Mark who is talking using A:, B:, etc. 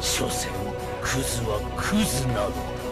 A: 所詮クズはクズなの